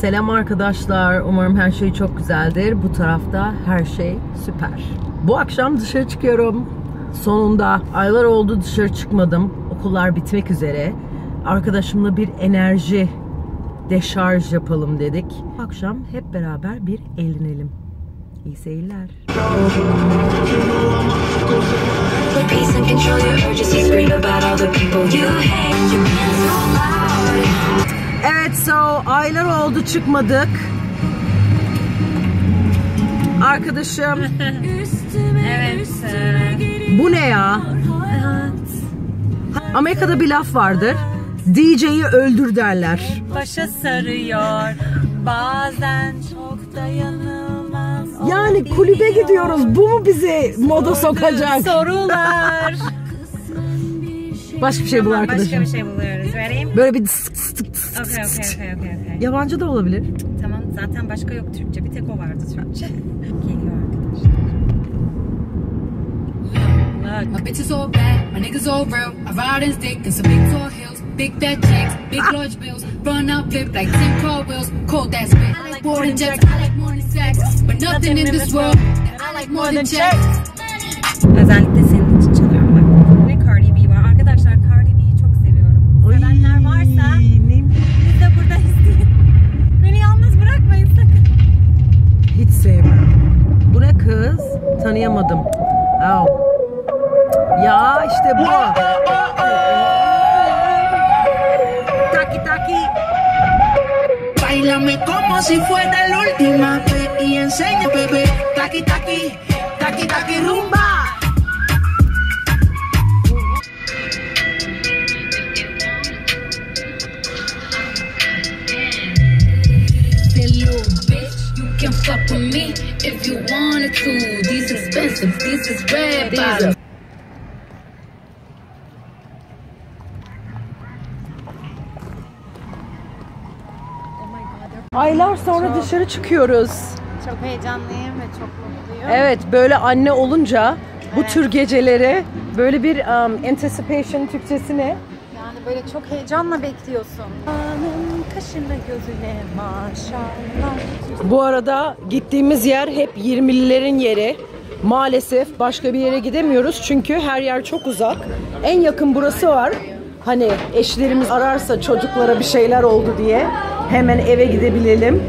Selam arkadaşlar. Umarım her şey çok güzeldir. Bu tarafta her şey süper. Bu akşam dışarı çıkıyorum. Sonunda aylar oldu dışarı çıkmadım. Okullar bitmek üzere. Arkadaşımla bir enerji deşarj yapalım dedik. Akşam hep beraber bir eğlenelim. İyi seyirler. So aylar oldu çıkmadık. Arkadaşım Evet. bu ne ya? Amerika'da bir laf vardır. DJ'yi öldür derler. Başa sarıyor. Bazen çok dayanılmaz. Yani kulübe gidiyoruz. Bu mu bizi moda sokacak? Sorular. Başka bir şey bul Tamam, başka arkadaşım. bir şey buluyoruz. Vereyim. Böyle bir sık sık sık Okey okey sık. okey okey. okey. Yabancı da olabilir. Tamam zaten başka yok Türkçe. Bir tek o vardı Türkçe. Geliyor arkadaşlar. My bitch is all bad, my niggas all real. I ride in stick in some big tall hills, big fat checks, big large bills. Run out, flip like 10 car wheels. Cold ass spit. I like boarding jets, I like more than sex. But nothing in this world that I like more than checks. Özellikle Tanıyamadım. Au. Ya işte bu. Taki taki. Bailame como si fuera la última vez y enseña, bebé. Taqui, taqui, taqui, taqui, rumba. Bitch, you can fuck with me if you wanted to. These expensive, these is red bottoms. Aylar sonra dışarı çıkıyoruz. Çok heyecanlıyım ve çok mutluyum. Evet böyle anne olunca bu tür geceleri böyle bir um, anticipation Türkçesi ne? Yani böyle çok heyecanla bekliyorsun. Anın kaşına gözüne maşallah. Bu arada gittiğimiz yer hep 20'lilerin yeri. Maalesef başka bir yere gidemiyoruz çünkü her yer çok uzak. En yakın burası var. Hani eşlerimiz ararsa çocuklara bir şeyler oldu diye hemen eve gidebilelim.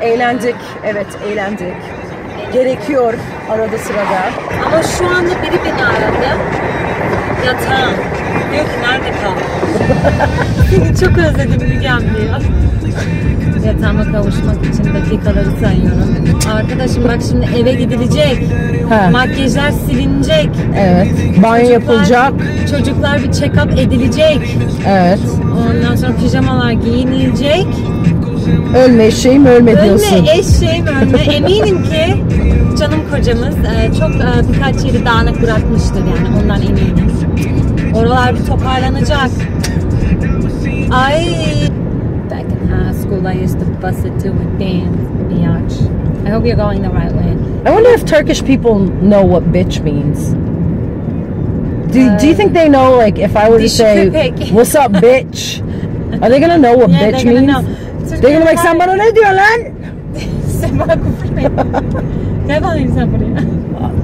Eğlendik. Evet eğlendik. Gerekiyor arada sırada. Ama şu anda biri beni aradı. Yatağım. Diyor ki nerede kaldın? Çok özledim Mügem diyor. Yatağıma kavuşmak için dakikaları sayıyorum. Arkadaşım bak şimdi eve gidilecek. Ha. Makyajlar silinecek. Evet. Banyo Çocuklar- yapılacak. Çocuklar bir check-up edilecek. Evet. Ondan sonra pijamalar giyinilecek. Ölme eşeğim ölme diyorsun. Ölme eşeğim ölme. Eminim ki canım kocamız çok birkaç yeri dağınık bırakmıştır yani ondan eminim. Oralar bir toparlanacak. Ay back in high school I used to bust it to a dance, biatch. I hope you're going the right way. I wonder if Turkish people know what bitch means. Do, do you uh, think they know, like, if I were to say, what's up, bitch? Are they gonna know what Yeah, bitch means? know. Be like, sen bana ne diyorsun lan? Sen bana küfür mü? Gel bana insan buraya.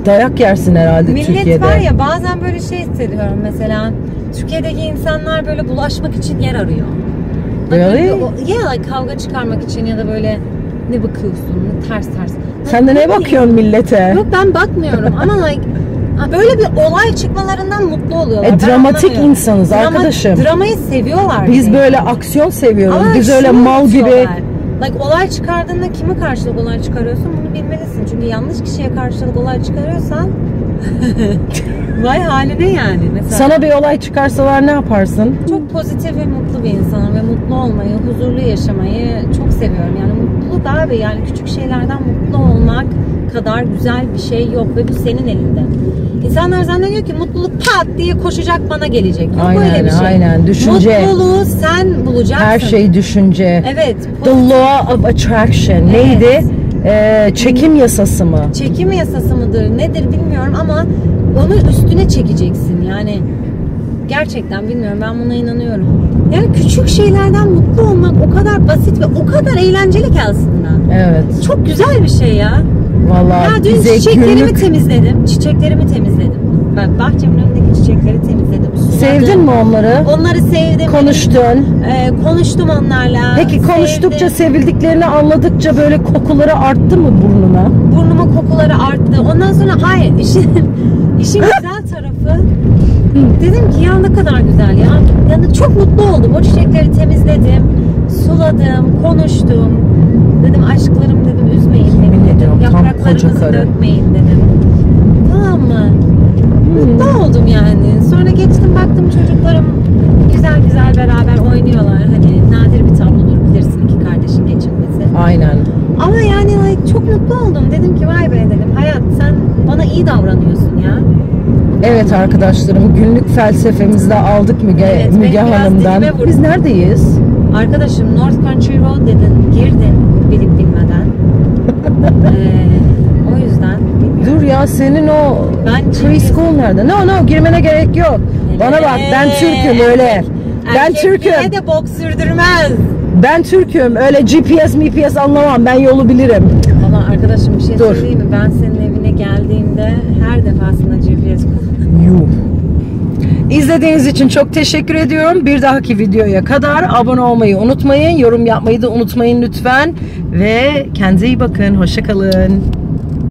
Dayak yersin herhalde Millet Türkiye'de. var ya bazen böyle şey hissediyorum mesela Türkiye'deki insanlar böyle bulaşmak için yer arıyor. Like, Really? o- Yeah like kavga çıkarmak için ya da böyle ne bakıyorsun ne ters ters. Sen de ne bakıyorsun millete? Yok ben bakmıyorum ama like böyle bir olay çıkmalarından mutlu oluyorlar. E, Ben dramatik anlamıyorum. insanız arkadaşım. Dramayı seviyorlar. Biz direkt. böyle aksiyon seviyoruz. Ama Biz şunu öyle mal gibi unutuyorlar. Like olay çıkardığında kime karşılık olay çıkarıyorsun bunu bilmelisin. Çünkü yanlış kişiye karşılık olay çıkarıyorsan vay haline yani. Mesela sana bir olay çıkarsalar ne yaparsın? çok pozitif ve mutlu insanım ve mutlu olmayı, huzurlu yaşamayı çok seviyorum. Yani mutluluk abi yani küçük şeylerden mutlu olmak kadar güzel bir şey yok ve bu senin elinde. İnsanlar zannediyor ki mutluluk pat diye koşacak bana gelecek. Yok Aynen, böyle bir şey. aynen. Düşünce. Mutluluğu sen bulacaksın. Her şey düşünce. Evet. The law of attraction. Neydi? Ee, çekim yasası mı? çekim yasası mıdır nedir bilmiyorum ama onu üstüne çekeceksin yani gerçekten bilmiyorum ben buna inanıyorum. Yani küçük şeylerden mutlu olmak o kadar basit ve o kadar eğlenceli ki aslında. Evet. Çok güzel bir şey ya. Vallahi Ya dün çiçeklerimi günlük temizledim. Çiçeklerimi temizledim. Ben bahçemin önündeki çiçekleri temizledim. suladım. sevdin mi onları? Onları sevdim. Konuştun. Ee, konuştum onlarla. Peki konuştukça sevdim. sevildiklerini anladıkça böyle kokuları arttı mı burnuna? burnuma kokuları arttı. Ondan sonra hayır işin işin güzel tarafı dedim ki ya ne kadar güzel ya. Yani çok mutlu oldum. O çiçekleri temizledim, suladım, konuştum. Dedim aşklarım dedim üzmeyin beni dedim. Yapraklarınızı dökmeyin dedim. Tamam mı? Mutlu oldum yani. Sonra geçtim baktım çocuklarım güzel güzel beraber oynuyorlar. Hani nadir bir tablodur bilirsin iki kardeşin geçinmesi. Aynen. Ama yani çok mutlu oldum. Dedim ki vay be dedim. Hayat sen bana iyi davranıyorsun ya. Evet arkadaşlarım günlük felsefemizde aldık Müge, Evet, Müge Hanım'dan. Biz neredeyiz? Arkadaşım North Country Road dedin. Girdin bilip bilmeden. Ee, o yüzden. Dur ya senin o Ben preschool nerede? No no girmene gerek yok. Bana bak ben Türk'üm öyle. Ben Türk'üm. de bok sürdürmez. Ben Türk'üm. Öyle GPS MPS anlamam. Ben yolu bilirim. Ama arkadaşım bir şey Dur. söyleyeyim mi? Ben senin evine geldiğimde her defasında GPS kullanıyorum. İzlediğiniz için çok teşekkür ediyorum. Bir dahaki videoya kadar abone olmayı unutmayın. Yorum yapmayı da unutmayın lütfen. Ve kendinize iyi bakın. Hoşçakalın.